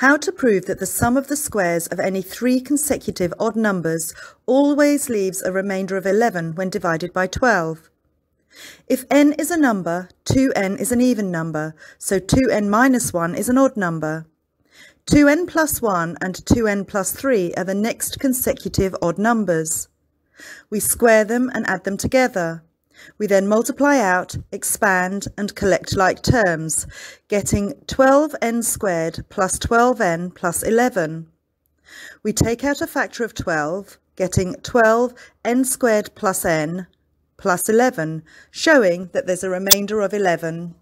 How to prove that the sum of the squares of any three consecutive odd numbers always leaves a remainder of 11 when divided by 12. If n is a number, 2n is an even number, so 2n minus 1 is an odd number. 2n plus 1 and 2n plus 3 are the next consecutive odd numbers. We square them and add them together. We then multiply out, expand and collect like terms, getting 12n squared plus 12n plus 11. We take out a factor of 12, getting 12n squared plus n plus 11, showing that there's a remainder of 11.